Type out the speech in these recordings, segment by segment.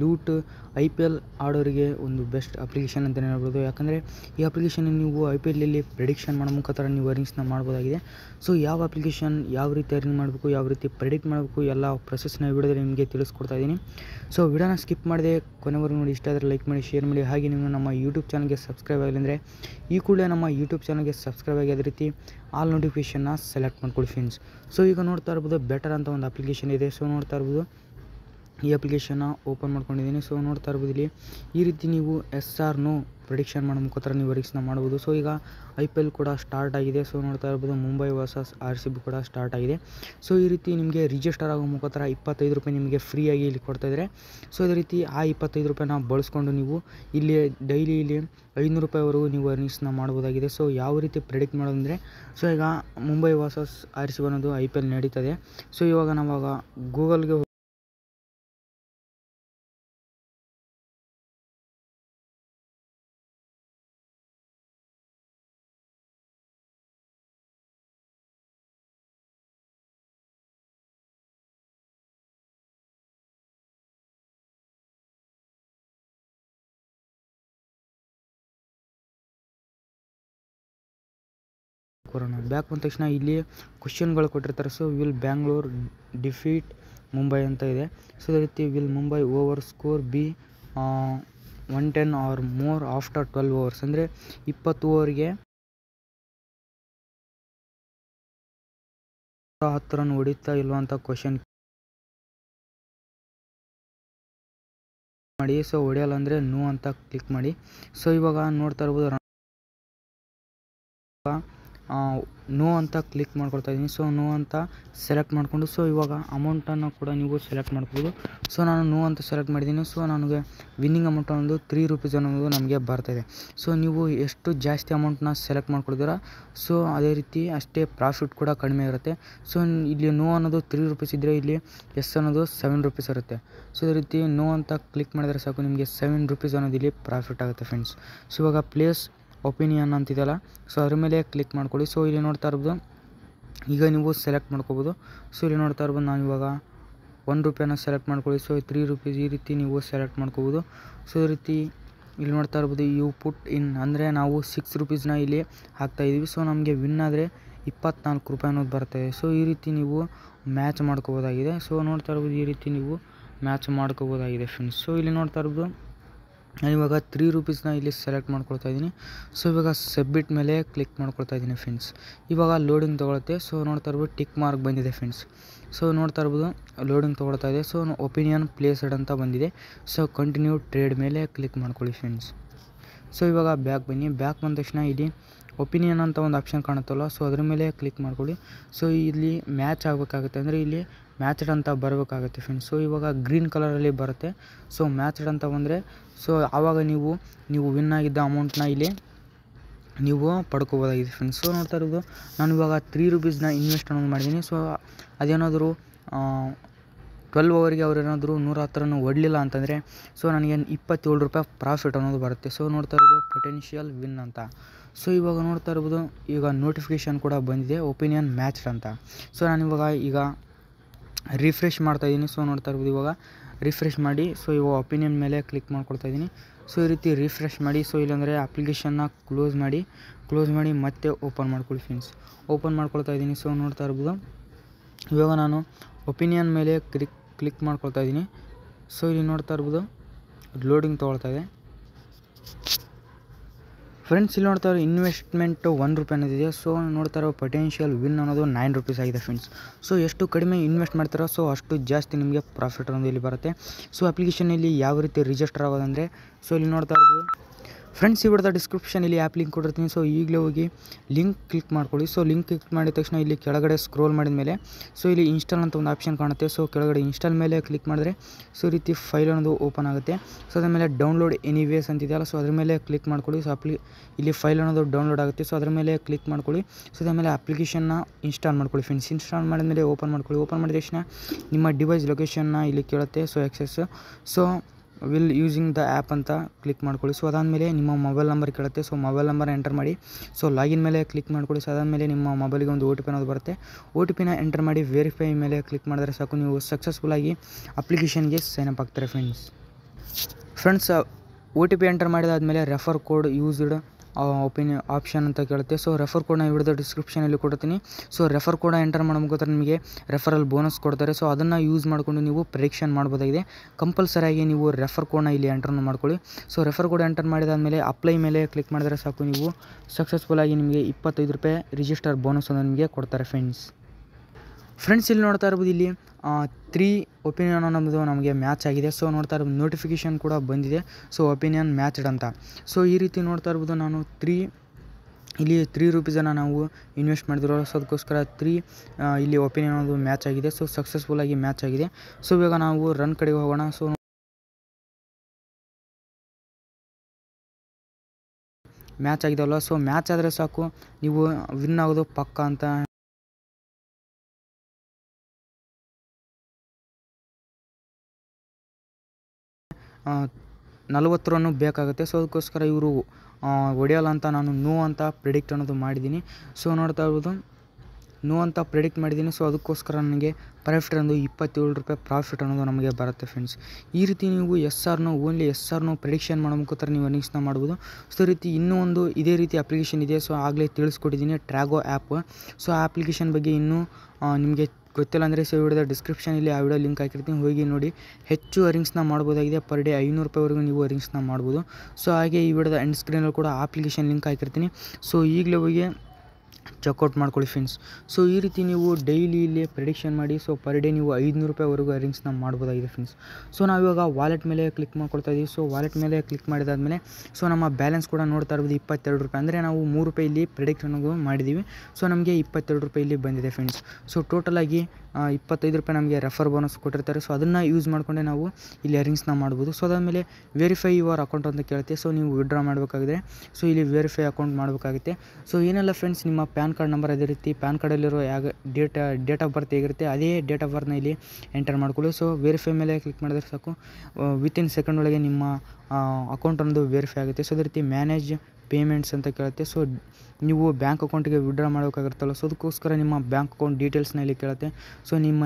Loot, I P L ಆಡೋರಿಗೆ ಒಂದು best application ಅಂತಲೇ ಹೇಳ್ಬೋದು. ಯಾಕಂದರೆ ಈ ಅಪ್ಲಿಕೇಶನ್ ನೀವು ಐ ಪಿ ಎಲ್ಲಿ ಪ್ರಿಡಿಕ್ಷನ್ ಮಾಡೋ ಮುಖಾಂತರ ನೀವು ಅರ್ನಿಂಗ್ಸ್ನ ಮಾಡ್ಬೋದಾಗಿದೆ. ಸೊ ಯಾವ ಅಪ್ಲಿಕೇಶನ್ ಯಾವ ರೀತಿ ಅರ್ನಿಂಗ್ ಮಾಡಬೇಕು, ಯಾವ ರೀತಿ ಪ್ರೆಡಿಕ್ಟ್ ಮಾಡಬೇಕು, ಎಲ್ಲ ಪ್ರೊಸೆಸ್ನ ವಿಡಿಯೋದಲ್ಲಿ ನಿಮಗೆ ತಿಳಿಸ್ಕೊಡ್ತಾ ಇದ್ದೀನಿ. ಸೊ ವಿಡಿಯೋನ ಸ್ಕಿಪ್ ಮಾಡಿದೆ ಕೊನೆವರೆಗೂ ನೋಡಿ, ಇಷ್ಟ ಆದರೆ ಲೈಕ್ ಮಾಡಿ ಶೇರ್ ಮಾಡಿ. ಹಾಗೆ ನೀವು ನಮ್ಮ ಯೂಟ್ಯೂಬ್ ಚಾನಲ್ಗೆ ಸಬ್ಸ್ಕ್ರೈಬ್ ಆಗಿಲ್ಲ ಅಂದರೆ ಈ ಕೂಡಲೇ ನಮ್ಮ ಯೂಟ್ಯೂಬ್ ಚಾನಲ್ಗೆ ಸಬ್ಸ್ಕ್ರೈಬ್ ಆಗಿ ಅದೇ ರೀತಿ ಆಲ್ ನೋಟಿಫಿಕೇಶನ್ನ ಸೆಲೆಕ್ಟ್ ಮಾಡ್ಕೊಳ್ಳಿ ಫ್ರೆಂಡ್ಸ್ ಸೊ ಈಗ ನೋಡ್ತಾ ಇರ್ಬೋದು ಬೆಟರ್ ಅಂತ ಒಂದು ಅಪ್ಲಿಕೇಶನ್ ಇದೆ. ಸೊ ನೋಡ್ತಾ ಇರ್ಬೋದು ಈ ಅಪ್ಲಿಕೇಶನ್ನ ಓಪನ್ ಮಾಡ್ಕೊಂಡಿದ್ದೀನಿ. ಸೊ ನೋಡ್ತಾ ಇರ್ಬೋದು ಇಲ್ಲಿ ಈ ರೀತಿ ನೀವು ಎಸ್ ಆರ್ ನೋ ಪ್ರಿಡಿಕ್ಷನ್ ಮಾಡೋ ಮುಖಾಂತರ ನೀವು ವರ್ಕ್ಸ್ನ ಮಾಡ್ಬೋದು. ಸೊ ಈಗ ಐ ಪಿ ಎಲ್ ಕೂಡ ಸ್ಟಾರ್ಟ್ ಆಗಿದೆ. ಸೊ ನೋಡ್ತಾ ಇರ್ಬೋದು Mumbai versus R C B ಕೂಡ ಸ್ಟಾರ್ಟ್ ಆಗಿದೆ. ಸೊ ಈ ರೀತಿ ನಿಮಗೆ ರಿಜಿಸ್ಟರ್ ಆಗೋ ಮುಖಾಂತರ ಇಪ್ಪತ್ತೈದು ರೂಪಾಯಿ ನಿಮಗೆ ಫ್ರೀಯಾಗಿ ಇಲ್ಲಿ ಕೊಡ್ತಾಯಿದ್ದಾರೆ ಸೊ ಅದೇ ರೀತಿ ಆ ಇಪ್ಪತ್ತೈದು ರೂಪಾಯಿನ ಬಳಸ್ಕೊಂಡು ನೀವು ಇಲ್ಲಿ ಡೈಲಿ ಇಲ್ಲಿ ಐನೂರು ರೂಪಾಯಿವರೆಗೂ ನೀವು ಅರ್ನಿಂಗ್ಸ್ನ ಮಾಡ್ಬೋದಾಗಿದೆ. ಸೊ ಯಾವ ರೀತಿ ಪ್ರಿಡಿಕ್ಟ್ ಮಾಡೋದಂದರೆ ಸೊ ಈಗ Mumbai versus R C B ಅನ್ನೋದು ಐ ಪಿ ಎಲ್ ನಡೀತದೆ. ಸೊ ಇವಾಗ ನಾವಾಗ ಗೂಗಲ್ಗೆ ಕೊರೋನಾ. ಬ್ಯಾಕ್ ಬಂದ ತಕ್ಷಣ ಇಲ್ಲಿ ಕ್ವಶನ್ಗಳು ಕೊಟ್ಟಿರ್ತಾರೆ. So will Bangalore defeat Mumbai ಅಂತ ಇದೆ. ಸೊ ಅದೇ ರೀತಿ will Mumbai over score be one ten or more after twelve overs ಅಂದರೆ ಇಪ್ಪತ್ತು ಓವರ್ಗೆ ಹತ್ತು ರನ್ ಹೊಡಿತಾ ಇಲ್ವಾ ಅಂತ ಕ್ವಶನ್ ಮಾಡಿ. ಸೊ ಹೊಡೆಯಲ್ಲ ಅಂದರೆ ನೋ ಅಂತ ಕ್ಲಿಕ್ ಮಾಡಿ. ಸೊ ಇವಾಗ ನೋಡ್ತಾ ಇರ್ಬೋದು ನೋ ಅಂತ ಕ್ಲಿಕ್ ಮಾಡ್ಕೊಳ್ತಾ ಇದ್ದೀನಿ. ಸೊ ನೋ ಅಂತ ಸೆಲೆಕ್ಟ್ ಮಾಡಿಕೊಂಡು ಸೊ ಇವಾಗ ಅಮೌಂಟನ್ನು ಕೂಡ ನೀವು ಸೆಲೆಕ್ಟ್ ಮಾಡ್ಬೋದು. ಸೊ ನಾನು ನೋ ಅಂತ ಸೆಲೆಕ್ಟ್ ಮಾಡಿದ್ದೀನಿ. ಸೊ ನನಗೆ ವಿನ್ನಿಂಗ್ ಅಮೌಂಟ್ ಅನ್ನೋದು ತ್ರೀ ರುಪೀಸ್ ಅನ್ನೋದು ನಮಗೆ ಬರ್ತಾಯಿದೆ ಸೊ ನೀವು ಎಷ್ಟು ಜಾಸ್ತಿ ಅಮೌಂಟ್ನ ಸೆಲೆಕ್ಟ್ ಮಾಡ್ಕೊಳ್ತೀರಾ? ಸೊ ಅದೇ ರೀತಿ ಅಷ್ಟೇ ಪ್ರಾಫಿಟ್ ಕೂಡ ಕಡಿಮೆ ಇರುತ್ತೆ. ಸೊ ಇಲ್ಲಿ ನೋ ಅನ್ನೋದು ತ್ರೀ ರುಪೀಸ್ ಇದ್ದರೆ ಇಲ್ಲಿ ಎಸ್ ಅನ್ನೋದು ಸೆವೆನ್ ರುಪೀಸ್ ಇರುತ್ತೆ. ಸೊ ಅದೇ ರೀತಿ ನೋ ಅಂತ ಕ್ಲಿಕ್ ಮಾಡಿದರೆ ಸಾಕು, ನಿಮಗೆ ಸೆವೆನ್ ರುಪೀಸ್ ಅನ್ನೋದು ಇಲ್ಲಿ ಪ್ರಾಫಿಟ್ ಆಗುತ್ತೆ ಫ್ರೆಂಡ್ಸ್ ಸೊ ಇವಾಗ ಪ್ಲೇಸ್ ಒಪಿನಿಯನ್ ಅಂತಿದೆಯಲ್ಲ ಸೊ ಅದ್ರ ಮೇಲೆ ಕ್ಲಿಕ್ ಮಾಡ್ಕೊಳ್ಳಿ. ಸೊ ಇಲ್ಲಿ ನೋಡ್ತಾ ಇರ್ಬೋದು, ಈಗ ನೀವು ಸೆಲೆಕ್ಟ್ ಮಾಡ್ಕೋಬೋದು. ಸೊ ಇಲ್ಲಿ ನೋಡ್ತಾ ಇರ್ಬೋದು, ನಾನು ಇವಾಗ ಒನ್ ರುಪಿಯನ್ನು ಸೆಲೆಕ್ಟ್ ಮಾಡ್ಕೊಳ್ಳಿ. ಸೊ ತ್ರೀ ರುಪೀಸ್ ಈ ರೀತಿ ನೀವು ಸೆಲೆಕ್ಟ್ ಮಾಡ್ಕೋಬೋದು. ಸೊ ಈ ರೀತಿ ಇಲ್ಲಿ ನೋಡ್ತಾ ಇರ್ಬೋದು ಯು ಪುಟ್ ಇನ್ ಅಂದರೆ ನಾವು ಸಿಕ್ಸ್ ರುಪೀಸ್ನ ಇಲ್ಲಿ ಹಾಕ್ತಾಯಿದ್ದೀವಿ ಸೊ ನಮಗೆ ವಿನ್ ಆದರೆ ಇಪ್ಪತ್ನಾಲ್ಕು ರೂಪಾಯಿ ಅನ್ನೋದು ಬರ್ತದೆ ಸೊ ಈ ರೀತಿ ನೀವು ಮ್ಯಾಚ್ ಮಾಡ್ಕೋಬೋದಾಗಿದೆ. ಸೊ ನೋಡ್ತಾ ಇರ್ಬೋದು, ಈ ರೀತಿ ನೀವು ಮ್ಯಾಚ್ ಮಾಡ್ಕೋಬೋದಾಗಿದೆ ಫ್ರೆಂಡ್ಸ್ ಸೊ ಇಲ್ಲಿ ನೋಡ್ತಾ ಇರ್ಬೋದು ನಾನು ಇವಾಗ ತ್ರೀ ರುಪೀಸ್ನ ಇಲ್ಲಿ ಸೆಲೆಕ್ಟ್ ಮಾಡ್ಕೊಳ್ತಾ ಇದ್ದೀನಿ. ಸೊ ಇವಾಗ ಸಬ್ಮಿಟ್ ಮೇಲೆ ಕ್ಲಿಕ್ ಮಾಡ್ಕೊಳ್ತಾ ಇದ್ದೀನಿ ಫ್ರೆಂಡ್ಸ್ ಇವಾಗ ಲೋಡಿಂಗ್ ತೊಗೊಳುತ್ತೆ. ಸೊ ನೋಡ್ತಾ ಇರ್ಬೋದು ಟಿಕ್ ಮಾರ್ಕ್ ಬಂದಿದೆ ಫ್ರೆಂಡ್ಸ್ ಸೊ ನೋಡ್ತಾ ಇರ್ಬೋದು ಲೋಡಿಂಗ್ ತೊಗೊಳ್ತಾ ಇದೆ. ಸೊ ಒಪಿನಿಯನ್ ಪ್ಲೇಸ್ಡ್ ಅಂತ ಬಂದಿದೆ. ಸೊ ಕಂಟಿನ್ಯೂ ಟ್ರೇಡ್ ಮೇಲೆ ಕ್ಲಿಕ್ ಮಾಡ್ಕೊಳ್ಳಿ ಫ್ರೆಂಡ್ಸ್ ಸೊ ಇವಾಗ ಬ್ಯಾಕ್ ಬನ್ನಿ. ಬ್ಯಾಕ್ ಬಂದ ತಕ್ಷಣ ಇಲ್ಲಿ ಒಪಿನಿಯನ್ ಅಂತ ಒಂದು ಆಪ್ಷನ್ ಕಾಣುತ್ತಲ್ಲ ಸೊ ಅದ್ರ ಮೇಲೆ ಕ್ಲಿಕ್ ಮಾಡ್ಕೊಳ್ಳಿ. ಸೊ ಇಲ್ಲಿ ಮ್ಯಾಚ್ ಆಗಬೇಕಾಗುತ್ತೆ. ಅಂದರೆ ಇಲ್ಲಿ ಮ್ಯಾಚ್ಡ್ ಅಂತ ಬರಬೇಕಾಗುತ್ತೆ ಫ್ರೆಂಡ್ಸ್ ಸೊ ಇವಾಗ ಗ್ರೀನ್ ಕಲರಲ್ಲಿ ಬರುತ್ತೆ. ಸೊ ಮ್ಯಾಚ್ಡ್ ಅಂತ ಬಂದರೆ, ಸೊ ಆವಾಗ ನೀವು ನೀವು ವಿನ್ ಆಗಿದ್ದ ಅಮೌಂಟ್ನ ಇಲ್ಲಿ ನೀವು ಪಡ್ಕೋಬೋದಾಗಿದೆ ಫ್ರೆಂಡ್ಸ್ ಸೊ ನೋಡ್ತಾ ಇರೋದು, ನಾನು ಇವಾಗ ತ್ರೀ ರುಪೀಸ್ನ ಇನ್ವೆಸ್ಟ್ ಅನ್ನೋದು ಮಾಡಿದ್ದೀನಿ. ಸೊ ಅದೇನಾದರೂ ಟ್ವೆಲ್ವ್ ಅವರಿಗೆ ಅವ್ರು ಏನಾದರೂ ನೂರ ಹತ್ತರನ್ನು ಒಡಲಿಲ್ಲ ಅಂತಂದರೆ, ಸೊ ನನಗೆ ಇಪ್ಪತ್ತೇಳು ರೂಪಾಯಿ ಪ್ರಾಫಿಟ್ ಅನ್ನೋದು ಬರುತ್ತೆ. ಸೊ ನೋಡ್ತಾ ಇರೋದು ಪೊಟೆನ್ಷಿಯಲ್ ವಿನ್ ಅಂತ. ಸೊ ಇವಾಗ ನೋಡ್ತಾ ಇರ್ಬೋದು ಈಗ ನೋಟಿಫಿಕೇಷನ್ ಕೂಡ ಬಂದಿದೆ ಒಪಿನಿಯನ್ ಮ್ಯಾಚ್ಡ್ ಅಂತ. ಸೊ ನಾನು ಇವಾಗ ಈಗ ರಿಫ್ರೆಶ್ ಮಾಡ್ತಾಯಿದ್ದೀನಿ ಸೊ ನೋಡ್ತಾ ಇರ್ಬೋದು ಇವಾಗ ರಿಫ್ರೆಶ್ ಮಾಡಿ ಸೊ ಇವಾಗ ಒಪಿನಿಯನ್ ಮೇಲೆ ಕ್ಲಿಕ್ ಮಾಡ್ಕೊಳ್ತಾ ಇದ್ದೀನಿ. ಸೊ ಈ ರೀತಿ ರಿಫ್ರೆಶ್ ಮಾಡಿ ಸೊ ಇಲ್ಲಾಂದರೆ ಅಪ್ಲಿಕೇಶನ್ನ ಕ್ಲೋಸ್ ಮಾಡಿ ಕ್ಲೋಸ್ ಮಾಡಿ ಮತ್ತೆ ಓಪನ್ ಮಾಡ್ಕೊಳ್ಳಿ ಫ್ರೆಂಡ್ಸ್ ಓಪನ್ ಮಾಡ್ಕೊಳ್ತಾ ಇದ್ದೀನಿ. ಸೊ ನೋಡ್ತಾ ಇರ್ಬೋದು ಇವಾಗ ನಾನು ಒಪಿನಿಯನ್ ಮೇಲೆ ಕ್ಲಿಕ್ ಕ್ಲಿಕ್ ಮಾಡ್ಕೊಳ್ತಾ ಇದ್ದೀನಿ. ಸೊ ಇಲ್ಲಿ ನೋಡ್ತಾ ಇರ್ಬೋದು ಲೋಡಿಂಗ್ ತೊಗೊಳ್ತಾ ಇದೆ. ಫ್ರೆಂಡ್ಸ್ ಇಲ್ಲಿ ನೋಡ್ತಾ ಇರೋ ಇನ್ವೆಸ್ಟ್ಮೆಂಟು ಒನ್ ರೂಪಾಯಿ ಅನ್ನೋದಿದೆ ಸೊ ನೋಡ್ತಾ ಇರೋ ಪೊಟೆನ್ಷಿಯಲ್ ವಿನ್ ಅನ್ನೋದು ನೈನ್ ರುಪೀಸ್ ಆಗಿದೆ ಫ್ರೆಂಡ್ಸ್ ಸೊ ಎಷ್ಟು ಕಡಿಮೆ ಇನ್ವೆಸ್ಟ್ ಮಾಡ್ತಾರೋ ಸೊ ಅಷ್ಟು ಜಾಸ್ತಿ ನಿಮಗೆ ಪ್ರಾಫಿಟ್ ಅನ್ನೋದು ಇಲ್ಲಿ ಬರುತ್ತೆ. ಸೊ ಅಪ್ಲಿಕೇಶನಲ್ಲಿ ಯಾವ ರೀತಿ ರಿಜಿಸ್ಟರ್ ಆಗೋದಂದರೆ ಸೊ ಇಲ್ಲಿ ನೋಡ್ತಾ ಇರೋದು ಫ್ರೆಂಡ್ಸ್ ಇವಿಡ್ದ ಡಿಸ್ಕ್ರಿಪ್ಷನ್ ಇಲ್ಲಿ ಆ್ಯಪ್ ಲಿಂಕ್ ಕೊಟ್ಟಿರ್ತೀನಿ. ಸೊ ಈಗಲೇ ಹೋಗಿ ಲಿಂಕ್ ಕ್ಲಿಕ್ ಮಾಡ್ಕೊಳ್ಳಿ. ಸೊ ಲಿಂಕ್ ಕ್ಲಿಕ್ ಮಾಡಿದ ತಕ್ಷಣ ಇಲ್ಲಿ ಕೆಳಗಡೆ ಸ್ಕ್ರೋಲ್ ಮಾಡಿದ ಮೇಲೆ ಸೊ ಇಲ್ಲಿ ಇನ್ಸ್ಟಾಲ್ ಅಂತ ಒಂದು ಆಪ್ಷನ್ ಕಾಣುತ್ತೆ. ಸೊ ಕೆಳಗಡೆ ಇನ್ಸ್ಟಾಲ್ ಮೇಲೆ ಕ್ಲಿಕ್ ಮಾಡಿದ್ರೆ ಸೊ ಈ ರೀತಿ ಫೈಲ್ ಅನ್ನೋದು ಓಪನ್ ಆಗುತ್ತೆ. ಸೊ ಅದ್ರ ಮೇಲೆ ಡೌನ್ಲೋಡ್ ಎನಿವೇಸ್ ಅಂತಿದೆಯಲ್ಲ ಸೊ ಅದ್ರ ಮೇಲೆ ಕ್ಲಿಕ್ ಮಾಡ್ಕೊಳ್ಳಿ. ಸೊ ಅಪ್ಲಿ ಇಲ್ಲಿ ಫೈಲ್ ಅನ್ನೋದು ಡೌನ್ಲೋಡ್ ಆಗುತ್ತೆ. ಸೊ ಅದ್ರ ಮೇಲೆ ಕ್ಲಿಕ್ ಮಾಡ್ಕೊಳ್ಳಿ. ಸೊ ಅದ್ರ ಮೇಲೆ ಅಪ್ಲಿಕೇಶನ್ನ ಇನ್ಸ್ಟಾಲ್ ಮಾಡ್ಕೊಳ್ಳಿ. ಫ್ರೆಂಡ್ಸ್ ಇನ್ಸ್ಟಾಲ್ ಮಾಡಿದ ಮೇಲೆ ಓಪನ್ ಮಾಡ್ಕೊಳ್ಳಿ. ಓಪನ್ ಮಾಡಿದ ತಕ್ಷಣ ನಿಮ್ಮ ಡಿವೈಸ್ ಲೊಕೇಶನ್ನ ಇಲ್ಲಿ ಕೇಳುತ್ತೆ. So access so will using the app ಅಂತ ಕ್ಲಿಕ್ ಮಾಡ್ಕೊಳ್ಳಿ. ಸೊ ಅದಾದಮೇಲೆ ನಿಮ್ಮ ಮೊಬೈಲ್ ನಂಬರ್ ಕೇಳುತ್ತೆ. ಸೊ ಮೊಬೈಲ್ ನಂಬರ್ ಎಂಟರ್ ಮಾಡಿ. ಸೊ ಲಾಗಿನ್ ಮೇಲೆ ಕ್ಲಿಕ್ ಮಾಡ್ಕೊಳ್ಳಿ. ಸೊ ಅದಾದಮೇಲೆ ನಿಮ್ಮ ಮೊಬೈಲಿಗೆ ಒಂದು ಓ ಟಿ ಪಿ ಅನ್ನೋದು ಬರುತ್ತೆ. ಓ ಟಿ ಪಿನ ಎಂಟರ್ ಮಾಡಿ ವೆರಿಫೈ ಮೇಲೆ ಕ್ಲಿಕ್ ಮಾಡಿದ್ರೆ ಸಾಕು. ನೀವು ಸಕ್ಸಸ್ಫುಲ್ಲಾಗಿ ಅಪ್ಲಿಕೇಶನ್ಗೆ ಸೈನ್ ಅಪ್ ಆಗ್ತಾರೆ friends friends O T P enter ಮಾಡಿದಾದಮೇಲೆ refer code used opinion option ಅಂತ ಕೇಳುತ್ತೆ. ಸೊ ರೆಫರ್ ಕೋಡ್ನ ಹಿಡಿದು ಡಿಸ್ಕ್ರಿಪ್ಷನಲ್ಲಿ ಕೊಡ್ತೀನಿ. ಸೊ ರೆಫರ್ ಕೋಡ್ ಎಂಟರ್ ಮಾಡೋ ಮುಖಾಂತರ ನಿಮಗೆ ರೆಫರಲ್ ಬೋನಸ್ ಕೊಡ್ತಾರೆ. ಸೊ ಅದನ್ನು ಯೂಸ್ ಮಾಡಿಕೊಂಡು ನೀವು ಪ್ರಿಡಿಕ್ಷನ್ ಮಾಡ್ಬೋದಾಗಿದೆ. ಕಂಪಲ್ಸರಿಯಾಗಿ ನೀವು ರೆಫರ್ ಕೋಡ್ನ ಇಲ್ಲಿ ಎಂಟರ್ನ ಮಾಡ್ಕೊಳ್ಳಿ. ಸೊ ರೆಫರ್ ಕೋಡ್ ಎಂಟರ್ ಮಾಡಿದಾದಮೇಲೆ ಅಪ್ಲೈ ಮೇಲೆ ಕ್ಲಿಕ್ ಮಾಡಿದರೆ ಸಾಕು. ನೀವು ಸಕ್ಸಸ್ಫುಲ್ಲಾಗಿ ನಿಮಗೆ ಇಪ್ಪತ್ತೈದು ರೂಪಾಯಿ ರಿಜಿಸ್ಟರ್ ಬೋನಸ್ ಅನ್ನು ನಿಮಗೆ ಕೊಡ್ತಾರೆ ಫ್ರೆಂಡ್ಸ್ ಫ್ರೆಂಡ್ಸ್ ಇಲ್ಲಿ ನೋಡ್ತಾ ಇರ್ಬೋದು ಇಲ್ಲಿ ತ್ರೀ ಒಪಿನಿಯನ್ ಅನ್ನೋದು ನಮಗೆ ಮ್ಯಾಚ್ ಆಗಿದೆ. ಸೊ ನೋಡ್ತಾ ಇರ್ಬೋದು ನೋಟಿಫಿಕೇಷನ್ ಕೂಡ ಬಂದಿದೆ. ಸೊ ಒಪಿನಿಯನ್ ಮ್ಯಾಚ್ಡ್ ಅಂತ. ಸೊ ಈ ರೀತಿ ನೋಡ್ತಾ ಇರ್ಬೋದು ನಾನು ತ್ರೀ ಇಲ್ಲಿ ತ್ರೀ ರುಪೀಸನ್ನು ನಾವು ಇನ್ವೆಸ್ಟ್ ಮಾಡಿದ್ರು. ಸೊ ಅದಕ್ಕೋಸ್ಕರ ತ್ರೀ ಇಲ್ಲಿ ಒಪಿನಿಯನ್ ಅನ್ನೋದು ಮ್ಯಾಚ್ ಆಗಿದೆ. ಸೊ ಸಕ್ಸಸ್ಫುಲ್ಲಾಗಿ ಮ್ಯಾಚ್ ಆಗಿದೆ. ಸೊ ಇವಾಗ ನಾವು ರನ್ ಕಡೆಗೆ ಹೋಗೋಣ. ಸೊ ಮ್ಯಾಚ್ ಆಗಿದೆ ಅಲ್ಲ ಸೊ ಮ್ಯಾಚ್ ಆದರೆ ಸಾಕು. ನೀವು ವಿನ್ ಆಗೋದು ಪಕ್ಕ ಅಂತ ನಲವತ್ತು ರನ್ನು ಬೇಕಾಗುತ್ತೆ. ಸೊ ಅದಕ್ಕೋಸ್ಕರ ಇವರು ಹೊಡೆಯಲ್ಲ ಅಂತ ನಾನು ನೋ ಅಂತ ಪ್ರಿಡಿಕ್ಟ್ ಅನ್ನೋದು ಮಾಡಿದ್ದೀನಿ. ಸೊ ನೋಡ್ತಾ ಇರ್ಬೋದು. ನೋ ಅಂತ ಪ್ರಿಡಿಕ್ಟ್ ಮಾಡಿದ್ದೀನಿ. ಸೊ ಅದಕ್ಕೋಸ್ಕರ ನನಗೆ ಪ್ರಾಫಿಟ್ ಅನ್ನೋದು ಇಪ್ಪತ್ತೇಳು ರೂಪಾಯಿ ಪ್ರಾಫಿಟ್ ಅನ್ನೋದು ನಮಗೆ ಬರುತ್ತೆ ಫ್ರೆಂಡ್ಸ್ ಈ ರೀತಿ ನೀವು yes or no only yes or no prediction ಮಾಡೋ ಮುಖಾಂತರ ನೀವು ಅರ್ನಿಂಗ್ಸ್ನ ಮಾಡ್ಬೋದು. ಸೊ ರೀತಿ ಇನ್ನೂ ಒಂದು ಇದೇ ರೀತಿ ಅಪ್ಲಿಕೇಶನ್ ಇದೆ. ಸೊ ಆಗಲೇ ತಿಳಿಸ್ಕೊಟ್ಟಿದ್ದೀನಿ ಟ್ರ್ಯಾಗೋ ಆ್ಯಪ್ ಸೊ ಆ ಅಪ್ಲಿಕೇಶನ್ ಬಗ್ಗೆ ಇನ್ನೂ ನಿಮಗೆ ಗೊತ್ತಿಲ್ಲ ಅಂದರೆ ಸೊ ವಿಡಿಯೋದ ಡಿಸ್ಕ್ರಿಪ್ಷನಲ್ಲಿ ಆ ವಿಡಿಯೋ ಲಿಂಕ್ ಹಾಕಿರ್ತೀನಿ. ಹೋಗಿ ನೋಡಿ. ಹೆಚ್ಚು ಅರಿಂಗ್ಸ್ನ ಮಾಡ್ಬೋದಾಗಿದೆ. ಪರ್ ಡೇ ಐನೂರು ರೂಪಾಯಿವರೆಗೂ ನೀವು ಅರಿಂಗ್ಸ್ನ ಮಾಡ್ಬೋದು. ಸೊ ಹಾಗೆ ಈ ವಿಡಿಯೋದ ಎಂಡ್ ಸ್ಕ್ರೀನಲ್ಲಿ ಕೂಡ ಅಪ್ಲಿಕೇಶನ್ ಲಿಂಕ್ ಹಾಕಿರ್ತೀನಿ. ಸೊ ಈಗಲೇ ಹೋಗಿ ಚೆಕ್ಔಟ್ ಮಾಡ್ಕೊಳ್ಳಿ ಫ್ರೆಂಡ್ಸ್ ಸೊ ಈ ರೀತಿ ನೀವು ಡೈಲಿ ಇಲ್ಲಿ ಪ್ರಿಡಿಕ್ಷನ್ ಮಾಡಿ ಸೊ ಪರ್ ಡೇ ನೀವು ಐದುನೂರು ರೂಪಾಯಿವರೆಗೂ ಅರ್ನಿಂಗ್ಸ್ನ ಮಾಡ್ಬೋದಾಗಿದೆ ಫ್ರೆಂಡ್ಸ್ ಸೊ ನಾವಿವಾಗ ವಾಲೆಟ್ ಮೇಲೆ ಕ್ಲಿಕ್ ಮಾಡ್ಕೊಳ್ತಾ ಇದ್ದೀವಿ ಸೊ ವಾಲೆಟ್ ಮೇಲೆ ಕ್ಲಿಕ್ ಮಾಡಿದಾದಮೇಲೆ ಸೊ ನಮ್ಮ ಬ್ಯಾಲೆನ್ಸ್ ಕೂಡ ನೋಡ್ತಾ ಇರ್ಬೋದು ಇಪ್ಪತ್ತೆರಡು ರೂಪಾಯಿ. ಅಂದರೆ ನಾವು ಮೂರು ರೂಪಾಯಿ ಇಲ್ಲಿ ಪ್ರೆಡಿಕ್ಷನ್ಗೂ ಮಾಡಿದ್ದೀವಿ ಸೊ ನಮಗೆ ಇಪ್ಪತ್ತೆರಡು ರೂಪಾಯಿ ಇಲ್ಲಿ ಬಂದಿದೆ ಫ್ರೆಂಡ್ಸ್ ಸೊ ಟೋಟಲಾಗಿ ಇಪ್ಪತ್ತೈದು ರೂಪಾಯಿ ನಮಗೆ ರೆಫರ್ ಬೋನಸ್ ಕೊಟ್ಟಿರ್ತಾರೆ. ಸೊ ಅದನ್ನು ಯೂಸ್ ಮಾಡಿಕೊಂಡೆ ನಾವು ಇಲ್ಲಿ ಅರ್ನಿಂಗ್ಸ್ನ ಮಾಡ್ಬೋದು. ಸೊ ಅದಾದಮೇಲೆ ವೆರಿಫೈ ಯುವರ್ ಅಕೌಂಟ್ ಅಂತ ಕೇಳುತ್ತೆ. ಸೊ ನೀವು ವಿಡ್ರಾ ಮಾಡಬೇಕಾಗಿದೆ. ಸೊ ಇಲ್ಲಿ ವೆರಿಫೈ ಅಕೌಂಟ್ ಮಾಡಬೇಕಾಗುತ್ತೆ. ಸೊ ಏನೆಲ್ಲ ಫ್ರೆಂಡ್ಸ್ ನಿಮ್ಮ ಪ್ಯಾನ್ ಕಾರ್ಡ್ ನಂಬರ್ ಅದೇ ರೀತಿ ಪ್ಯಾನ್ ಕಾರ್ಡಲ್ಲಿರೋ ಯಾವ ಡೇಟ್ ಡೇಟ್ ಆಫ್ ಬರ್ತ್ ಹೇಗಿರುತ್ತೆ ಅದೇ ಡೇಟ್ ಆಫ್ ಬರ್ತ್ನ ಇಲ್ಲಿ ಎಂಟರ್ ಮಾಡ್ಕೊಳ್ಳಿ. ಸೊ ವೆರಿಫೈ ಮೇಲೆ ಕ್ಲಿಕ್ ಮಾಡಿದ್ರೆ ಸಾಕು. ವಿತಿನ್ ಸೆಕೆಂಡ್ ಒಳಗೆ ನಿಮ್ಮ ಅಕೌಂಟ್ ಅನ್ನೋದು ವೆರಿಫೈ ಆಗುತ್ತೆ. ಸೊ ಅದೇ ರೀತಿ ಮ್ಯಾನೇಜ್ ಪೇಮೆಂಟ್ಸ್ ಅಂತ ಕೇಳುತ್ತೆ. ಸೊ ನೀವು ಬ್ಯಾಂಕ್ ಅಕೌಂಟಿಗೆ ವಿಡ್ರಾ ಮಾಡೋಕ್ಕಾಗಿರುತ್ತಲ್ಲ ಸೊ ಅದಕ್ಕೋಸ್ಕರ ನಿಮ್ಮ ಬ್ಯಾಂಕ್ ಅಕೌಂಟ್ ಡೀಟೇಲ್ಸ್ನ ಇಲ್ಲಿ ಕೇಳುತ್ತೆ. ಸೊ ನಿಮ್ಮ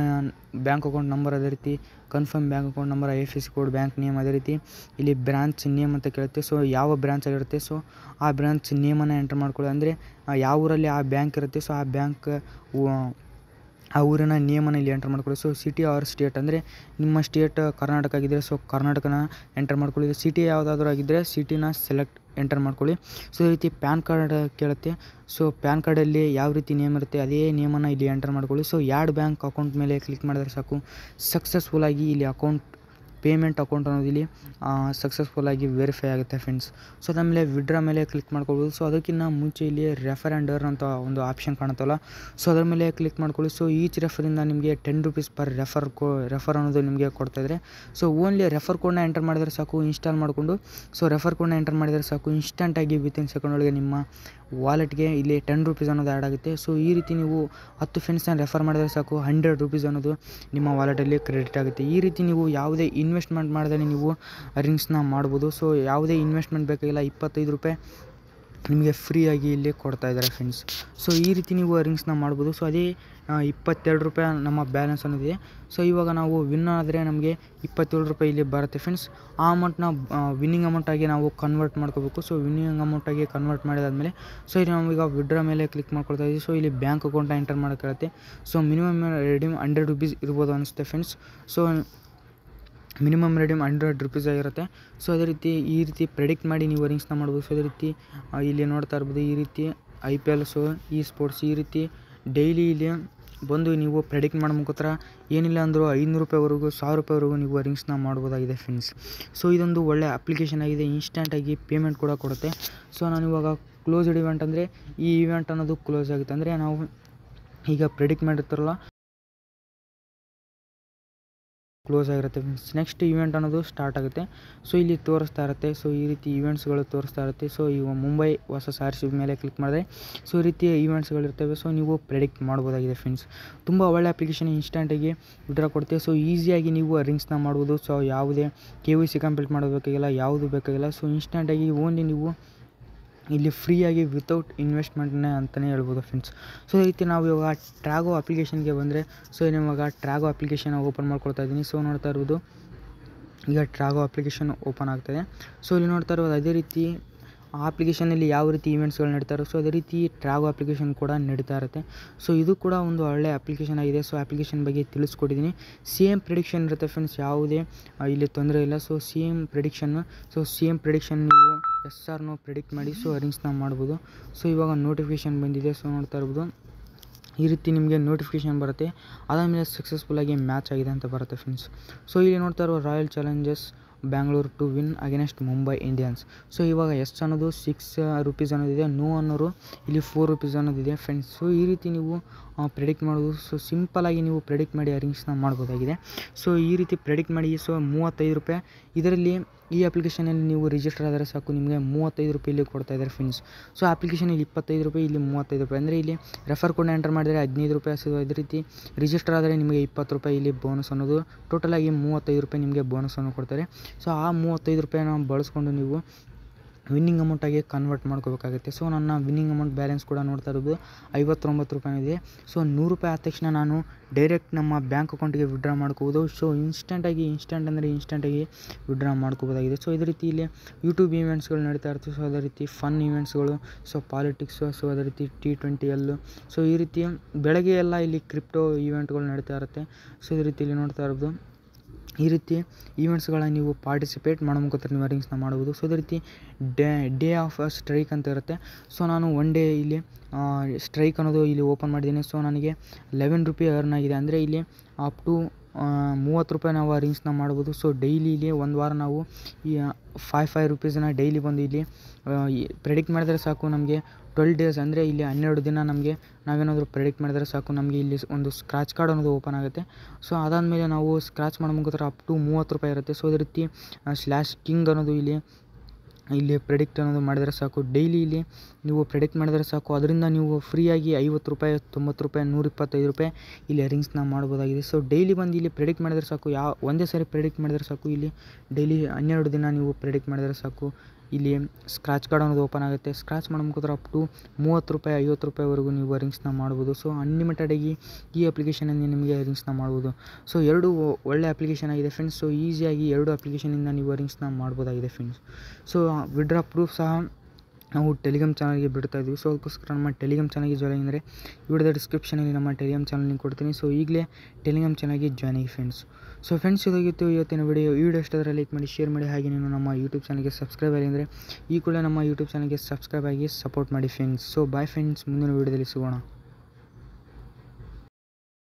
ಬ್ಯಾಂಕ್ ಅಕೌಂಟ್ ನಂಬರ್ ಅದೇ ರೀತಿ confirm bank account number I F S code bank name ಅದೇ ರೀತಿ, ಇಲ್ಲಿ ಬ್ರಾಂಚ್ ನೇಮ್ ಅಂತ ಕೇಳುತ್ತೆ. ಸೊ ಯಾವ ಬ್ರಾಂಚ್ ಆಗಿರುತ್ತೆ? ಸೊ ಆ ಬ್ರಾಂಚ್ ನೇಮನ್ನು ಎಂಟ್ರ್ ಮಾಡ್ಕೊಳ್ಳಿ. ಅಂದರೆ ಯಾವ ಊರಲ್ಲಿ ಆ ಬ್ಯಾಂಕ್ ಇರುತ್ತೆ? ಸೊ ಆ ಬ್ಯಾಂಕ್ ಆ ಊರಿನ ನೇಮನ್ನು ಇಲ್ಲಿ ಎಂಟರ್ ಮಾಡ್ಕೊಳ್ಳಿ. ಸೊ ಸಿಟಿ ಆರ್ ಸ್ಟೇಟ್ ಅಂದರೆ ನಿಮ್ಮ ಸ್ಟೇಟ್ ಕರ್ನಾಟಕ ಆಗಿದ್ದರೆ ಸೊ ಕರ್ನಾಟಕನ ಎಂಟರ್ ಮಾಡ್ಕೊಳ್ಳಿ. ಸಿಟಿ ಯಾವುದಾದ್ರೂ ಆಗಿದ್ದರೆ ಸಿಟಿನ ಸೆಲೆಕ್ಟ್ ಎಂಟರ್ ಮಾಡ್ಕೊಳ್ಳಿ. ಸೊ ಈ ರೀತಿ ಪ್ಯಾನ್ ಕಾರ್ಡ್ ಕೇಳುತ್ತೆ. ಸೊ ಪ್ಯಾನ್ ಕಾರ್ಡಲ್ಲಿ ಯಾವ ರೀತಿ ನೇಮ್ ಇರುತ್ತೆ ಅದೇ ನೇಮನ್ನು ಇಲ್ಲಿ ಎಂಟರ್ ಮಾಡ್ಕೊಳ್ಳಿ. ಸೊ ಯಾರ್ಡ್ ಬ್ಯಾಂಕ್ ಅಕೌಂಟ್ ಮೇಲೆ ಕ್ಲಿಕ್ ಮಾಡಿದ್ರೆ ಸಾಕು. ಸಕ್ಸಸ್ಫುಲ್ಲಾಗಿ ಇಲ್ಲಿ ಅಕೌಂಟ್ ಪೇಮೆಂಟ್ ಅಕೌಂಟ್ ಅನ್ನೋದು ಇಲ್ಲಿ ಸಕ್ಸಸ್ಫುಲ್ಲಾಗಿ ವೆರಿಫೈ ಆಗುತ್ತೆ ಫ್ರೆಂಡ್ಸ್ ಸೊ ಆಮೇಲೆ ವಿಡ್ರಾ ಮೇಲೆ ಕ್ಲಿಕ್ ಮಾಡ್ಕೊಬೋದು. ಸೊ ಅದಕ್ಕಿಂತ ಮುಂಚೆ ಇಲ್ಲಿ ರೆಫರ್ ಆ್ಯಂಡ್ ಅಂತ ಒಂದು ಆಪ್ಷನ್ ಕಾಣುತ್ತಲ್ಲ. ಸೊ ಅದ್ರ ಮೇಲೆ ಕ್ಲಿಕ್ ಮಾಡ್ಕೊಳ್ಳಿ. ಸೊ ಈಚ್ ರೆಫರಿಂದ ನಿಮಗೆ ಟೆನ್ ರುಪೀಸ್ ಪರ್ ರೆಫರ್ ಕೋ ರೆಫರ್ ಅನ್ನೋದು ನಿಮಗೆ ಕೊಡ್ತಾಯಿದ್ರೆ ಸೊ ಓನ್ಲಿ ರೆಫರ್ ಕೋಡ್ನ ಎಂಟರ್ ಮಾಡಿದರೆ ಸಾಕು ಇನ್ಸ್ಟಾಲ್ ಮಾಡಿಕೊಂಡು. ಸೊ ರೆಫರ್ ಕೋಡ್ನ ಎಂಟರ್ ಮಾಡಿದರೆ ಸಾಕು ಇನ್ಸ್ಟಂಟಾಗಿ ವಿತಿನ್ ಸೆಕೆಂಡ್ ಒಳಗೆ ನಿಮ್ಮ ವಾಲೆಟ್ಗೆ ಇಲ್ಲಿ ಟೆನ್ ರುಪೀಸ್ ಅನ್ನೋದು ಆ್ಯಡ್ ಆಗುತ್ತೆ. ಸೊ ಈ ರೀತಿ ನೀವು ಹತ್ತು ಫ್ರೆಂಡ್ಸ್ನ ರೆಫರ್ ಮಾಡಿದರೆ ಸಾಕು ಹಂಡ್ರೆಡ್ ರುಪೀಸ್ ಅನ್ನೋದು ನಿಮ್ಮ ವಾಲೆಟಲ್ಲಿ ಕ್ರೆಡಿಟ್ ಆಗುತ್ತೆ. ಈ ರೀತಿ ನೀವು ಯಾವುದೇ ಇನ್ವೆಸ್ಟ್ಮೆಂಟ್ ಮಾಡ್ದೇ ನೀವು ರಿಂಗ್ಸ್ನ ಮಾಡ್ಬೋದು. ಸೊ ಯಾವುದೇ ಇನ್ವೆಸ್ಟ್ಮೆಂಟ್ ಬೇಕಾಗಿಲ್ಲ, ಇಪ್ಪತ್ತೈದು ರೂಪಾಯಿ ನಿಮಗೆ ಫ್ರೀಯಾಗಿ ಇಲ್ಲಿ ಕೊಡ್ತಾ ಇದ್ದಾರೆ ಫ್ರೆಂಡ್ಸ್ ಸೊ ಈ ರೀತಿ ನೀವು ರಿಂಗ್ಸ್ನ ಮಾಡ್ಬೋದು. ಸೊ ಅದೇ ಇಪ್ಪತ್ತೆರಡು ರೂಪಾಯಿ ನಮ್ಮ ಬ್ಯಾಲೆನ್ಸ್ ಅನ್ನೋದಿದೆ. ಸೊ ಇವಾಗ ನಾವು ವಿನ್ ಆದರೆ ನಮಗೆ ಇಪ್ಪತ್ತೇಳು ರೂಪಾಯಿ ಇಲ್ಲಿ ಬರುತ್ತೆ ಫ್ರೆಂಡ್ಸ್ ಆ ಅಮೌಂಟ್ನ ವಿನ್ನಿಂಗ್ ಅಮೌಂಟಾಗಿ ನಾವು ಕನ್ವರ್ಟ್ ಮಾಡ್ಕೋಬೇಕು. ಸೊ ವಿನ್ನಿಂಗ್ ಅಮೌಂಟಾಗಿ ಕನ್ವರ್ಟ್ ಮಾಡಿದಾದಮೇಲೆ ಸೊ ಇಲ್ಲಿ ನಾವೀಗ ವಿಡ್ರಾ ಮೇಲೆ ಕ್ಲಿಕ್ ಮಾಡ್ಕೊಳ್ತಾ ಇದ್ದೀವಿ. ಸೊ ಇಲ್ಲಿ ಬ್ಯಾಂಕ್ ಅಕೌಂಟ್ನ enter ಮಾಡೋಕ್ಕಿರುತ್ತೆ so minimum redeem hundred rupees ಇರ್ಬೋದು ಅನಿಸುತ್ತೆ friends so minimum redeem hundred rupees ಆಗಿರುತ್ತೆ. ಸೊ ಅದೇ ರೀತಿ ಈ ರೀತಿ ಪ್ರೆಡಿಕ್ಟ್ ಮಾಡಿ ನೀವು ರಿಂಗ್ಸ್ನ ಮಾಡ್ಬೋದು. ಸೊ ಅದೇ ರೀತಿ ಇಲ್ಲಿ ನೋಡ್ತಾ ಇರ್ಬೋದು, ಈ ರೀತಿ ಐ ಪಿ ಎಲ್ ಸೊ ಈ ಸ್ಪೋರ್ಟ್ಸ್ ಈ ರೀತಿ ಡೈಲಿ ಇಲ್ಲಿ ಬಂದು ನೀವು ಪ್ರೆಡಿಕ್ಟ್ ಮಾಡೋ ಮುಖತ್ರ ಏನಿಲ್ಲ ಅಂದರೂ ಐನೂರು ರೂಪಾಯಿವರೆಗೂ ಸಾವಿರ ರೂಪಾಯಿವರೆಗೂ ನೀವು ರಿಂಗ್ಸ್ನ ಮಾಡ್ಬೋದಾಗಿದೆ ಫ್ರೆಂಡ್ಸ್ ಸೊ ಇದೊಂದು ಒಳ್ಳೆ ಅಪ್ಲಿಕೇಶನ್ ಆಗಿದೆ. ಇನ್ಸ್ಟೆಂಟಾಗಿ ಪೇಮೆಂಟ್ ಕೂಡ ಕೊಡುತ್ತೆ. ಸೊ ನಾನು ಇವಾಗ ಕ್ಲೋಸ್ಡ್ ಇವೆಂಟ್ ಅಂದರೆ ಈ ಇವೆಂಟ್ ಅನ್ನೋದು ಕ್ಲೋಸ್ ಆಗುತ್ತೆ. ಅಂದರೆ ನಾವು ಈಗ ಪ್ರೆಡಿಕ್ಟ್ ಮಾಡಿರ್ತಾರಲ್ಲ ಕ್ಲೋಸ್ ಆಗಿರುತ್ತೆ. ಫ್ರೆಂಡ್ಸ್ ನೆಕ್ಸ್ಟ್ ಈವೆಂಟ್ ಅನ್ನೋದು ಸ್ಟಾರ್ಟ್ ಆಗುತ್ತೆ. ಸೊ ಇಲ್ಲಿ ತೋರಿಸ್ತಾ ಇರುತ್ತೆ. ಸೊ ಈ ರೀತಿ ಇವೆಂಟ್ಸ್ಗಳು ತೋರಿಸ್ತಾ ಇರುತ್ತೆ. ಸೊ ಈ ಮುಂಬೈ ಹೊಸ ಸಾರಿ ಸಿ ಮೇಲೆ ಕ್ಲಿಕ್ ಮಾಡಿದ್ರೆ ಸೊ ಈ ರೀತಿ ಇವೆಂಟ್ಸ್ಗಳಿರ್ತವೆ ಸೊ ನೀವು ಪ್ರೆಡಿಕ್ಟ್ ಮಾಡ್ಬೋದಾಗಿದೆ ಫ್ರೆಂಡ್ಸ್ ತುಂಬ ಒಳ್ಳೆ ಅಪ್ಲಿಕೇಶನ್ ಇನ್ಸ್ಟೆಂಟಾಗಿ ವಿಡ್ರಾ ಕೊಡುತ್ತೆ. ಸೊ ಈಸಿಯಾಗಿ ನೀವು ರಿಂಗ್ಸ್ನ ಮಾಡ್ಬೋದು. ಸೊ ಯಾವುದೇ ಕೆ ವೈ ಸಿ ಕಂಪ್ಲೀಟ್ ಮಾಡೋದು ಬೇಕಾಗಿಲ್ಲ, ಯಾವುದು ಬೇಕಾಗಿಲ್ಲ. ಸೊ ಇನ್ಸ್ಟೆಂಟಾಗಿ ಓನ್ಲಿ ನೀವು ಇಲ್ಲಿ ಫ್ರೀಯಾಗಿ ವಿತೌಟ್ ಇನ್ವೆಸ್ಟ್ಮೆಂಟ್ನೇ ಅಂತಲೇ ಹೇಳ್ಬೋದು ಫ್ರೆಂಡ್ಸ್ ಸೊ ಈ ರೀತಿ ನಾವು ಇವಾಗ ಟ್ರ್ಯಾಗೋ ಅಪ್ಲಿಕೇಶನ್ಗೆ ಬಂದರೆ ಸೊ ಇವಾಗ ಟ್ರ್ಯಾಗೋ ಅಪ್ಲಿಕೇಶನ್ ಓಪನ್ ಮಾಡ್ಕೊಳ್ತಾ ಇದ್ದೀನಿ. ಸೊ ನೋಡ್ತಾ ಇರ್ಬೋದು, ಈಗ ಟ್ರಾಗೋ ಅಪ್ಲಿಕೇಶನ್ ಓಪನ್ ಆಗ್ತದೆ. ಸೊ ಇಲ್ಲಿ ನೋಡ್ತಾ ಇರ್ಬೋದು, ಅದೇ ರೀತಿ ಆ ಅಪ್ಲಿಕೇಶನಲ್ಲಿ ಯಾವ ರೀತಿ ಇವೆಂಟ್ಸ್ಗಳು ನಡೀತಾರೋ ಸೊ ಅದೇ ರೀತಿ ಟ್ರಾಗೋ ಅಪ್ಲಿಕೇಶನ್ ಕೂಡ ನಡೀತಾ ಇರುತ್ತೆ. ಸೊ ಇದು ಕೂಡ ಒಂದು ಒಳ್ಳೆ ಅಪ್ಲಿಕೇಶನ್ ಆಗಿದೆ. ಸೊ ಅಪ್ಲಿಕೇಶನ್ ಬಗ್ಗೆ ತಿಳಿಸ್ಕೊಟ್ಟಿದ್ದೀನಿ. ಸೇಮ್ ಪ್ರಿಡಿಕ್ಷನ್ ಇರುತ್ತೆ ಫ್ರೆಂಡ್ಸ್ ಯಾವುದೇ ಇಲ್ಲಿ ತೊಂದರೆ ಇಲ್ಲ. So same prediction so same prediction ನೀವು ಎಸ್ ಆರ್ನೋ ಪ್ರಿಡಿಕ್ಟ್ ಮಾಡಿ ಸೊ ಅರೇಂಜ್ನ ಮಾಡ್ಬೋದು. ಸೊ ಇವಾಗ ನೋಟಿಫಿಕೇಶನ್ ಬಂದಿದೆ ಸೊ ನೋಡ್ತಾ ಇರ್ಬೋದು. ಈ ರೀತಿ ನಿಮಗೆ ನೋಟಿಫಿಕೇಶನ್ ಬರುತ್ತೆ. ಅದಾದಮೇಲೆ ಸಕ್ಸಸ್ಫುಲ್ಲಾಗಿ ಮ್ಯಾಚ್ ಆಗಿದೆ ಅಂತ ಬರುತ್ತೆ ಫ್ರೆಂಡ್ಸ್ ಸೊ ಇಲ್ಲಿ ನೋಡ್ತಾ ಇರೋ Royal Challengers Bangalore to win against Mumbai Indians so ಇವಾಗ ಎಷ್ಟು ಅನ್ನೋದು? ಸಿಕ್ಸ್ ರುಪೀಸ್ ಅನ್ನೋದಿದೆ ನೋ ಅನ್ನೋರು, ಇಲ್ಲಿ ಫೋರ್ ರುಪೀಸ್ ಅನ್ನೋದಿದೆ ಫ್ರೆಂಡ್ಸ್ ಸೊ ಈ ರೀತಿ ನೀವು ಪ್ರೆಡಿಕ್ಟ್ ಮಾಡೋದು ಸೊ ಸಿಂಪಲ್ಲಾಗಿ ನೀವು ಪ್ರೆಡಿಕ್ಟ್ ಮಾಡಿ ಅರ್ನಿಂಗ್ಸ್ನ ಮಾಡ್ಬೋದಾಗಿದೆ. ಸೊ ಈ ರೀತಿ ಪ್ರೆಡಿಕ್ಟ್ ಮಾಡಿ ಸೊ ಮೂವತ್ತೈದು ರೂಪಾಯಿ. ಇದರಲ್ಲಿ ಈ ಅಪ್ಲಿಕೇಶನಲ್ಲಿ ನೀವು ರಿಜಿಸ್ಟರ್ ಆದರೆ ಸಾಕು, ನಿಮಗೆ ಮೂವತ್ತೈದು ರೂಪಾಯಿ ಇಲ್ಲಿ ಕೊಡ್ತಾ ಇದ್ದಾರೆ ಫ್ರೆಂಡ್ಸ್ ಸೊ ಅಪ್ಲಿಕೇಶನಲ್ಲಿ ಇಪ್ಪತ್ತೈದು ರೂಪಾಯಿ, ಇಲ್ಲಿ ಮೂವತ್ತೈದು ರೂಪಾಯಿ. ಅಂದರೆ ಇಲ್ಲಿ ರೆಫರ್ ಕೋಡ್ ಎಂಟರ್ ಮಾಡಿದರೆ ಹದಿನೈದು ರೂಪಾಯಿ ಸೊ ಅದೇ ರೀತಿ ರಿಜಿಸ್ಟರ್ ಆದರೆ ನಿಮಗೆ ಇಪ್ಪತ್ತು ರೂಪಾಯಿ ಇಲ್ಲಿ ಬೋನಸ್ ಅನ್ನೋದು. ಟೋಟಲಾಗಿ ಮೂವತ್ತೈದು ರೂಪಾಯಿ ನಿಮಗೆ ಬೋನಸನ್ನು ಕೊಡ್ತಾರೆ. ಸೊ ಆ ಮೂವತ್ತೈದು ರೂಪಾಯಿನ ಬಳಸ್ಕೊಂಡು ನೀವು ವಿನ್ನಿಂಗ್ ಅಮೌಂಟಾಗಿ ಕನ್ವರ್ಟ್ ಮಾಡ್ಕೋಬೇಕಾಗುತ್ತೆ. ಸೊ ನನ್ನ ವಿನ್ನಿಂಗ್ ಅಮೌಂಟ್ ಬ್ಯಾಲೆನ್ಸ್ ಕೂಡ ನೋಡ್ತಾ ಇರೋದು ಐವತ್ತೊಂಬತ್ತು ರೂಪಾಯಿ ಇದೆ. ಸೊ ನೂರು ರೂಪಾಯಿ ಆದ ತಕ್ಷಣ ನಾನು ಡೈರೆಕ್ಟ್ ನಮ್ಮ ಬ್ಯಾಂಕ್ ಅಕೌಂಟಿಗೆ ವಿಡ್ರಾ ಮಾಡ್ಕೋಬೋದು. ಸೊ ಇನ್ಸ್ಟೆಂಟಾಗಿ ಇನ್ಸ್ಟೆಂಟ್ ಅಂದರೆ ಇನ್ಸ್ಟೆಂಟಾಗಿ ವಿಡ್ರಾ ಮಾಡ್ಕೋಬೋದಾಗಿದೆ. ಸೊ ಇದೇ ರೀತಿ ಇಲ್ಲಿ ಯೂಟ್ಯೂಬ್ ಇವೆಂಟ್ಸ್ಗಳು ನಡೀತಾ ಸೊ ಅದೇ ರೀತಿ ಫನ್ ಇವೆಂಟ್ಸ್ಗಳು ಸೊ ಪಾಲಿಟಿಕ್ಸು ಸೊ ಅದೇ ರೀತಿ ಟಿ ಟ್ವೆಂಟಿ ಎಲ್ಲು ಸೊ ಈ ರೀತಿ ಬೆಳಗ್ಗೆ ಎಲ್ಲ ಇಲ್ಲಿ ಕ್ರಿಪ್ಟೋ ಇವೆಂಟ್ಗಳು ನಡೀತಾ ಇರುತ್ತೆ. ಸೊ ಇದೇ ರೀತಿ ಇಲ್ಲಿ ನೋಡ್ತಾ ಇರೋದು. ಈ ರೀತಿ ಈವೆಂಟ್ಸ್ಗಳ ನೀವು ಪಾರ್ಟಿಸಿಪೇಟ್ ಮಾಡೋ ಮುಖಾಂತರ ನೀವು ಅರೇಂಜ್ನ ಮಾಡ್ಬೋದು ಸೊ ಅದೇ ರೀತಿ ಡೇ ಡೇ ಆಫ್ ಸ್ಟ್ರೈಕ್ ಅಂತ ಇರುತ್ತೆ. ಸೊ ನಾನು ಒನ್ ಡೇ ಇಲ್ಲಿ ಸ್ಟ್ರೈಕ್ ಅನ್ನೋದು ಇಲ್ಲಿ ಓಪನ್ ಮಾಡಿದ್ದೀನಿ. ಸೊ ನನಗೆ ಲೆವೆನ್ ರುಪಿ ಅರ್ನ್ ಆಗಿದೆ. ಅಂದರೆ ಇಲ್ಲಿ ಅಪ್ ಟು ಮೂವತ್ತು ರೂಪಾಯಿ ನಾವು ಅರೇಂಜ್ನ ಮಾಡ್ಬೋದು ಸೊ ಡೈಲಿ ಇಲ್ಲಿ ಒಂದು ವಾರ ನಾವು ಈ ಫೈವ್ ಫೈವ್ ರುಪೀಸನ್ನ ಡೈಲಿ ಬಂದು ಇಲ್ಲಿ ಪ್ರೆಡಿಕ್ಟ್ ಮಾಡಿದರೆ ಸಾಕು ನಮಗೆ ಟ್ವೆಲ್ ಡೇಸ್ ಅಂದರೆ ಇಲ್ಲಿ ಹನ್ನೆರಡು ದಿನ ನಮಗೆ ನಾವೇನಾದರೂ ಪ್ರೆಡಿಕ್ಟ್ ಮಾಡಿದರೆ ಸಾಕು, ನಮಗೆ ಇಲ್ಲಿ ಒಂದು ಸ್ಕ್ರಾಚ್ ಕಾರ್ಡ್ ಅನ್ನೋದು ಓಪನ್ ಆಗುತ್ತೆ. ಸೊ ಅದಾದಮೇಲೆ ನಾವು ಸ್ಕ್ರಾಚ್ ಮಾಡೋ ಮುಖಾಂತರ ಅಪ್ ಟು ಮೂವತ್ತು ರೂಪಾಯಿ ಇರುತ್ತೆ. ಸೊ ಅದೇ ರೀತಿ ಸ್ಲ್ಯಾಶ್ ಕಿಂಗ್ ಅನ್ನೋದು ಇಲ್ಲಿ ಇಲ್ಲಿ ಪ್ರೆಡಿಕ್ಟ್ ಅನ್ನೋದು ಮಾಡಿದರೆ ಸಾಕು. ಡೈಲಿ ಇಲ್ಲಿ ನೀವು ಪ್ರೆಡಿಕ್ಟ್ ಮಾಡಿದರೆ ಸಾಕು. ಅದರಿಂದ ನೀವು ಫ್ರೀಯಾಗಿ ಐವತ್ತು ರೂಪಾಯಿ, ತೊಂಬತ್ತು ರೂಪಾಯಿ, ನೂರ ಇಪ್ಪತ್ತೈದು ರೂಪಾಯಿ ಇಲ್ಲಿ ಅರೇಂಜ್ನ ಮಾಡ್ಬೋದಾಗಿದೆ. ಸೊ ಡೈಲಿ ಬಂದು ಇಲ್ಲಿ ಪ್ರೆಡಿಕ್ಟ್ ಮಾಡಿದರೆ ಸಾಕು. ಯಾವ ಒಂದೇ ಸಾರಿ ಪ್ರೆಡಿಕ್ಟ್ ಮಾಡಿದರೆ ಸಾಕು. ಇಲ್ಲಿ ಡೈಲಿ ಹನ್ನೆರಡು ದಿನ ನೀವು ಪ್ರೆಡಿಕ್ಟ್ ಮಾಡಿದರೆ ಸಾಕು. ಇಲ್ಲಿ ಸ್ಕ್ರಾಚ್ ಕಾರ್ಡ್ ಅನ್ನೋದು ಓಪನ್ ಆಗುತ್ತೆ. ಸ್ಕ್ರಾಚ್ ಮಾಡೋ ಮುಖಾಂತರ ಅಪ್ ಟು ಮೂವತ್ತು ರೂಪಾಯಿ, ಐವತ್ತು ರೂಪಾಯಿವರೆಗೂ ನೀವು ರಿಂಗ್ಸ್ನ ಮಾಡ್ಬೋದು. ಸೊ ಅನ್ಲಿಮಿಟೆಡಾಗಿ ಈ ಅಪ್ಲಿಕೇಶನಲ್ಲಿ ನಿಮಗೆ ರಿಂಗ್ಸ್ನ ಮಾಡ್ಬೋದು. ಸೊ ಎರಡು ಒಳ್ಳೆ ಅಪ್ಲಿಕೇಶನ್ ಆಗಿದೆ ಫ್ರೆಂಡ್ಸ್ ಸೊ ಈಸಿಯಾಗಿ ಎರಡು ಅಪ್ಲಿಕೇಶನಿಂದ ನೀವು ರಿಂಗ್ಸ್ನ ಮಾಡ್ಬೋದಾಗಿದೆ ಫ್ರೆಂಡ್ಸ್ ಸೊ ವಿಡ್ರಾ ಪ್ರೂಫ್ ಸಹ ನಾವು ಟೆಲಿಗ್ರಾಮ್ ಚಾನಲ್ಗೆ ಬಿಡ್ತಾ ಇದ್ವಿ ಸೊ ಅದಕ್ಕೋಸ್ಕರ ನಮ್ಮ ಟೆಲಿಗ್ರಾಮ್ ಚಾನಲ್ಗೆ ಜಾಯ್ನ್ ಅಂದರೆ ವಿಡಿಯೋದ ಡಿಸ್ಕ್ರಿಪ್ಷನಲ್ಲಿ ನಮ್ಮ ಟೆಲಿಗ್ರಾಮ್ ಚಾನಲ್ ಲಿಂಕ್ ಕೊಡ್ತೀನಿ. ಸೊ ಈಗಲೇ ಟೆಲಿಗ್ರಾಮ್ ಚಾನಲ್ಗೆ ಜಾಯ್ನ್ ಆಗಿ ಫ್ರೆಂಡ್ಸ್ ಸೊ ಫ್ರೆಂಡ್ಸ್ ಇದಾಗಿತ್ತು ಇವತ್ತಿನ ವಿಡಿಯೋ ಈ ವಿಡಿಯೋ ಲೈಕ್ ಮಾಡಿ ಶೇರ್ ಮಾಡಿ. ಹಾಗೆ ನೀವು ನಮ್ಮ ಯೂಟ್ಯೂಬ್ ಚಾನಲ್ಗೆ ಸಬ್ಸ್ಕ್ರೈಬ್ ಆಗಿ ಈ ಕೂಡ ನಮ್ಮ ಯೂಟ್ಯೂಬ್ ಚಾನಲ್ಗೆ ಸಬ್ಸ್ಕ್ರೈಬ್ ಆಗಿ ಸಪೋರ್ಟ್ ಮಾಡಿ ಫ್ರೆಂಡ್ಸ್ ಸೊ ಬಾಯ್ ಫ್ರೆಂಡ್ಸ್ ಮುಂದಿನ ವಿಡಿಯೋದಲ್ಲಿ ಸಿಗೋಣ.